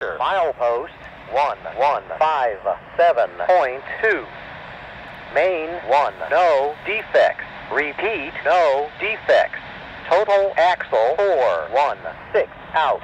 Milepost 1157.2. Main 1, no defects. Repeat, no defects. Total axle 416 out.